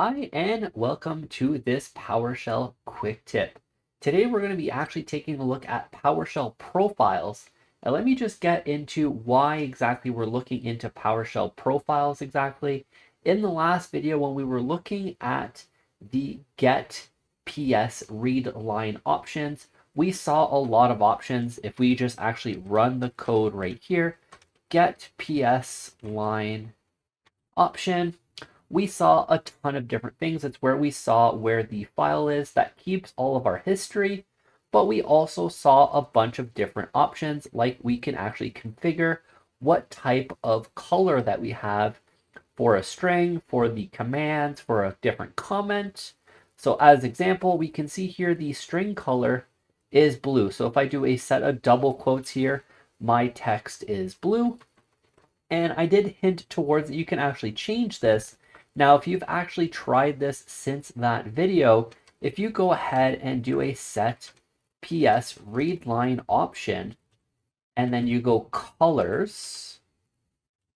Hi and welcome to this PowerShell quick tip. Today we're going to be actually taking a look at PowerShell profiles. And let me just get into why exactly we're looking into PowerShell profiles exactly. In the last video when we were looking at the get PS read line options, we saw a lot of options. If we just actually run the code right here, get PS line option, we saw a ton of different things. It's where we saw where the file is that keeps all of our history, but we also saw a bunch of different options, like we can actually configure what type of color that we have for a string, for the commands, for a different comment. So as example, we can see here the string color is blue. So if I do a set of double quotes here, my text is blue. And I did hint towards that you can actually change this now, if you've actually tried this since that video, if you go ahead and do a set PS read line option, and then you go colors,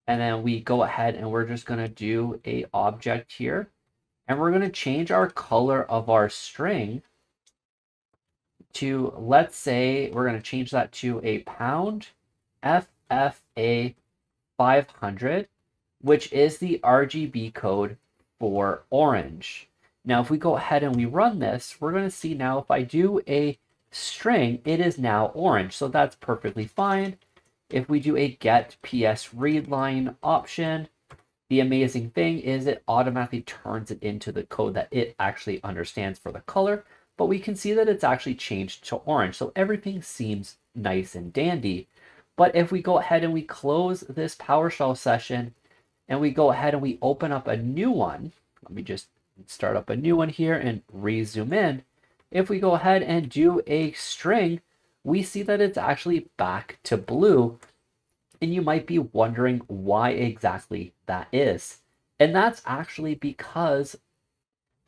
and then we go ahead and we're just going to do a object here, and we're going to change our color of our string to, let's say, we're going to change that to a pound FFA 500 which is the RGB code for orange. Now, if we go ahead and we run this, we're going to see now if I do a string, it is now orange. So that's perfectly fine. If we do a get PS read line option, the amazing thing is it automatically turns it into the code that it actually understands for the color, but we can see that it's actually changed to orange. So everything seems nice and dandy. But if we go ahead and we close this PowerShell session and we go ahead and we open up a new one, let me just start up a new one here and re-zoom in. If we go ahead and do a string, we see that it's actually back to blue. And you might be wondering why exactly that is. And that's actually because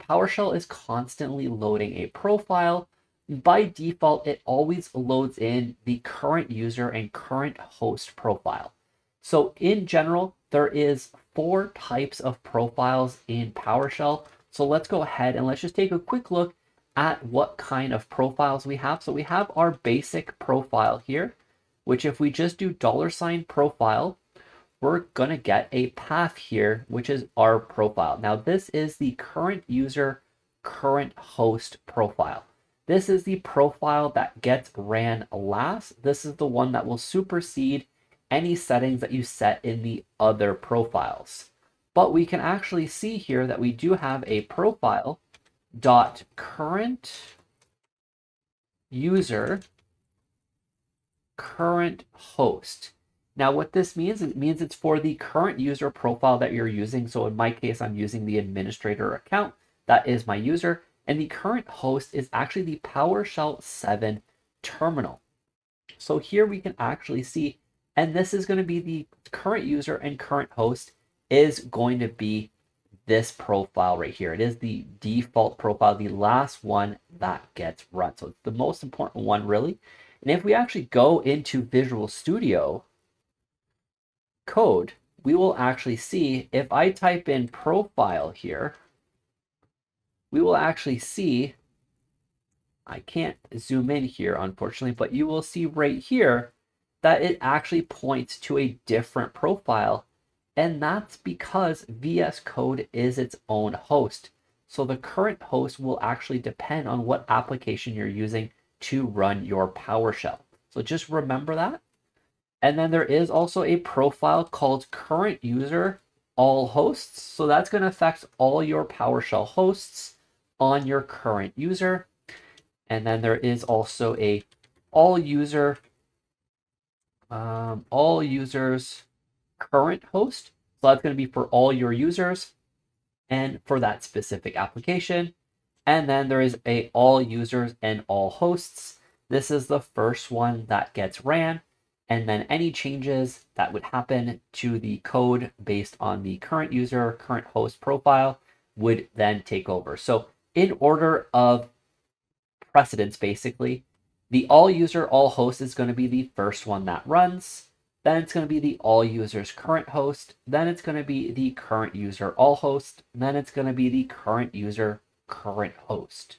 PowerShell is constantly loading a profile. By default, it always loads in the current user and current host profile. So in general, there is four types of profiles in PowerShell. So let's go ahead and let's just take a quick look at what kind of profiles we have. So we have our basic profile here, which if we just do dollar sign profile, we're going to get a path here, which is our profile. Now this is the current user, current host profile. This is the profile that gets ran last. This is the one that will supersede any settings that you set in the other profiles. But we can actually see here that we do have a profile dot current user current host. Now what this means, it means it's for the current user profile that you're using. So in my case, I'm using the administrator account. That is my user. And the current host is actually the PowerShell 7 terminal. So here we can actually see and this is going to be the current user and current host is going to be this profile right here. It is the default profile, the last one that gets run. So it's the most important one really. And if we actually go into Visual Studio code, we will actually see if I type in profile here, we will actually see, I can't zoom in here unfortunately, but you will see right here that it actually points to a different profile. And that's because VS Code is its own host. So the current host will actually depend on what application you're using to run your PowerShell. So just remember that. And then there is also a profile called current user all hosts. So that's going to affect all your PowerShell hosts on your current user. And then there is also a all user um, all users current host. So that's going to be for all your users and for that specific application. And then there is a all users and all hosts. This is the first one that gets ran. And then any changes that would happen to the code based on the current user, current host profile would then take over. So in order of precedence, basically, the all user, all host is going to be the first one that runs. then it's going to be the all users current host, then it's going to be the current user all host, then it's going to be the current user current host.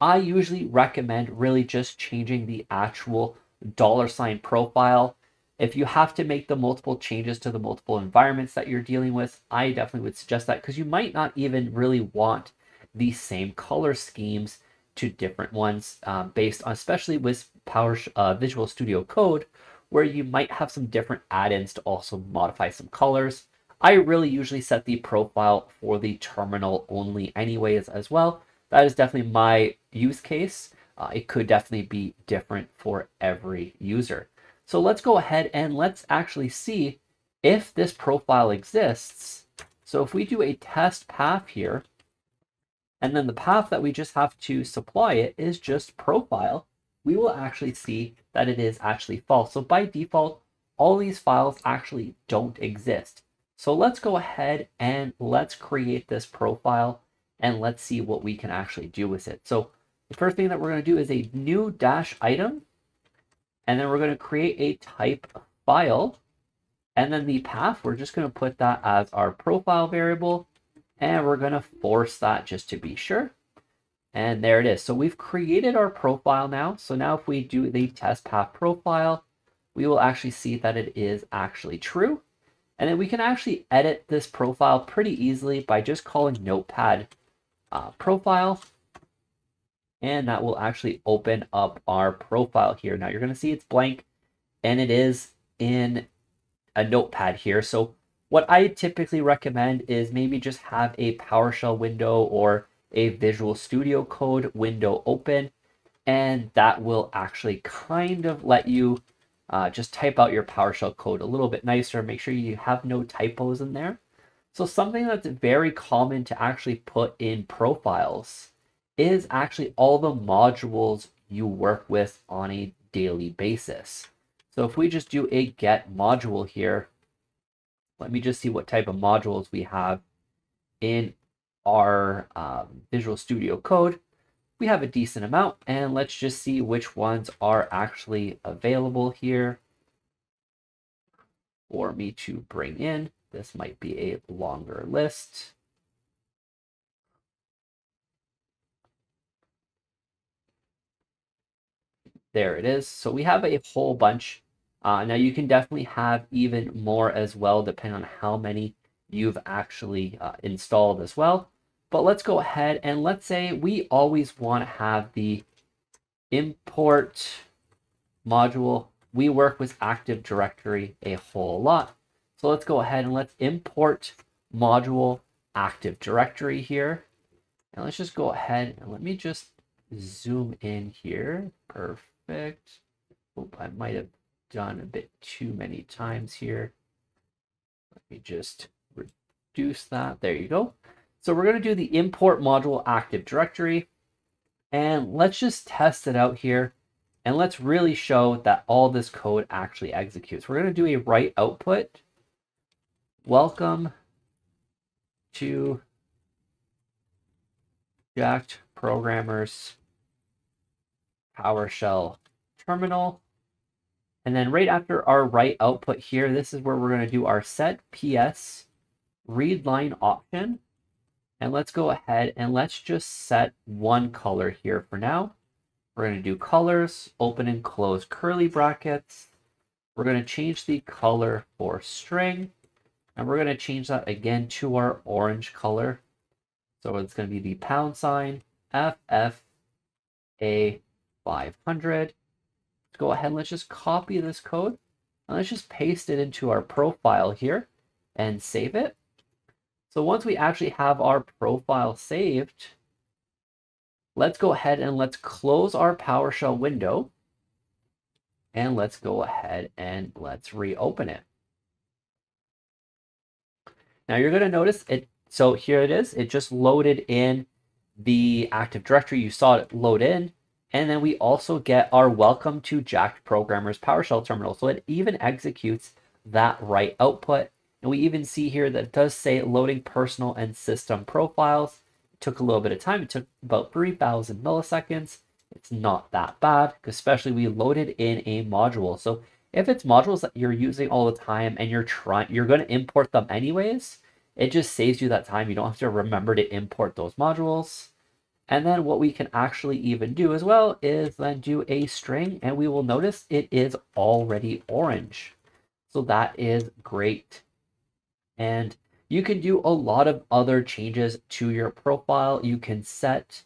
I usually recommend really just changing the actual dollar sign profile. If you have to make the multiple changes to the multiple environments that you're dealing with, I definitely would suggest that because you might not even really want the same color schemes to different ones um, based on, especially with Power uh, Visual Studio Code, where you might have some different add-ins to also modify some colors. I really usually set the profile for the terminal only anyways as well. That is definitely my use case. Uh, it could definitely be different for every user. So let's go ahead and let's actually see if this profile exists. So if we do a test path here, and then the path that we just have to supply it is just profile, we will actually see that it is actually false. So by default, all these files actually don't exist. So let's go ahead and let's create this profile and let's see what we can actually do with it. So the first thing that we're going to do is a new dash item, and then we're going to create a type file. And then the path, we're just going to put that as our profile variable. And we're going to force that just to be sure. And there it is. So we've created our profile now. So now if we do the test path profile, we will actually see that it is actually true. And then we can actually edit this profile pretty easily by just calling notepad uh, profile. And that will actually open up our profile here. Now you're going to see it's blank and it is in a notepad here. So what I typically recommend is maybe just have a PowerShell window or a Visual Studio Code window open, and that will actually kind of let you uh, just type out your PowerShell code a little bit nicer. Make sure you have no typos in there. So something that's very common to actually put in profiles is actually all the modules you work with on a daily basis. So if we just do a get module here, let me just see what type of modules we have in our um, Visual Studio Code. We have a decent amount, and let's just see which ones are actually available here for me to bring in. This might be a longer list. There it is. So we have a whole bunch uh, now you can definitely have even more as well, depending on how many you've actually uh, installed as well. But let's go ahead and let's say we always want to have the import module. We work with Active Directory a whole lot. So let's go ahead and let's import module Active Directory here. And let's just go ahead and let me just zoom in here. Perfect. Oh, I might have done a bit too many times here. Let me just reduce that. There you go. So we're going to do the import module Active Directory. And let's just test it out here. And let's really show that all this code actually executes. We're going to do a write output. Welcome to Jacked Programmers PowerShell terminal. And then right after our write output here, this is where we're going to do our set PS read line option. And let's go ahead and let's just set one color here for now. We're going to do colors, open and close curly brackets. We're going to change the color for string. And we're going to change that again to our orange color. So it's going to be the pound sign FFA 500 go ahead and let's just copy this code and let's just paste it into our profile here and save it. So once we actually have our profile saved, let's go ahead and let's close our PowerShell window and let's go ahead and let's reopen it. Now you're going to notice it. So here it is. It just loaded in the Active Directory. You saw it load in. And then we also get our welcome to Jacked Programmers PowerShell terminal. So it even executes that write output. And we even see here that it does say loading personal and system profiles. It took a little bit of time. It took about 3,000 milliseconds. It's not that bad, especially we loaded in a module. So If it's modules that you're using all the time and you're trying, you're going to import them anyways, it just saves you that time. You don't have to remember to import those modules. And then what we can actually even do as well is then do a string and we will notice it is already orange. So that is great. And you can do a lot of other changes to your profile. You can set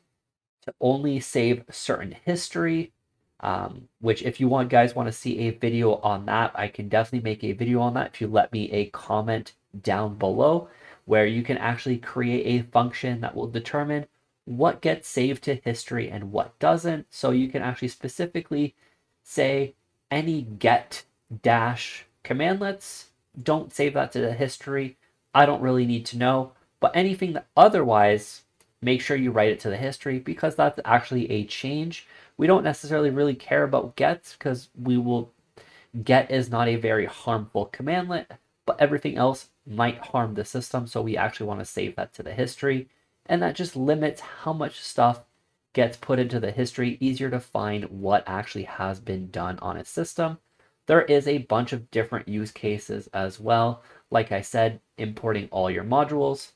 to only save certain history, um, which if you want guys want to see a video on that, I can definitely make a video on that if you let me a comment down below where you can actually create a function that will determine what gets saved to history and what doesn't. So you can actually specifically say any get dash commandlets, don't save that to the history. I don't really need to know, but anything that otherwise, make sure you write it to the history because that's actually a change. We don't necessarily really care about gets because we will get is not a very harmful commandlet, but everything else might harm the system. So we actually want to save that to the history. And that just limits how much stuff gets put into the history, easier to find what actually has been done on a system. There is a bunch of different use cases as well. Like I said, importing all your modules,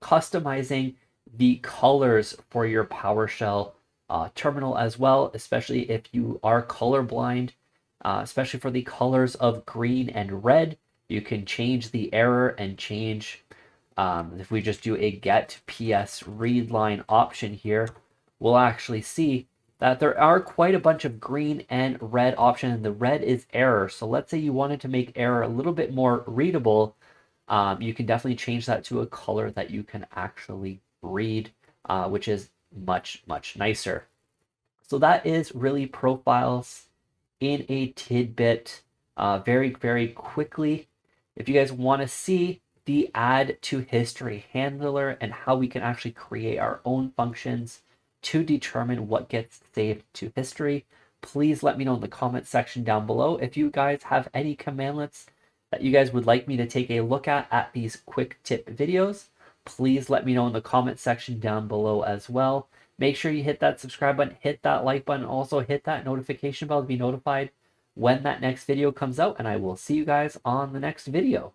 customizing the colors for your PowerShell uh, terminal as well, especially if you are colorblind, uh, especially for the colors of green and red. You can change the error and change, um, if we just do a get PS read line option here, we'll actually see that there are quite a bunch of green and red options. The red is error. So let's say you wanted to make error a little bit more readable. Um, you can definitely change that to a color that you can actually read, uh, which is much, much nicer. So that is really profiles in a tidbit uh, very, very quickly. If you guys want to see the add to history handler and how we can actually create our own functions to determine what gets saved to history. Please let me know in the comment section down below if you guys have any commandlets that you guys would like me to take a look at at these quick tip videos. Please let me know in the comment section down below as well. Make sure you hit that subscribe button, hit that like button, also hit that notification bell to be notified when that next video comes out, and I will see you guys on the next video.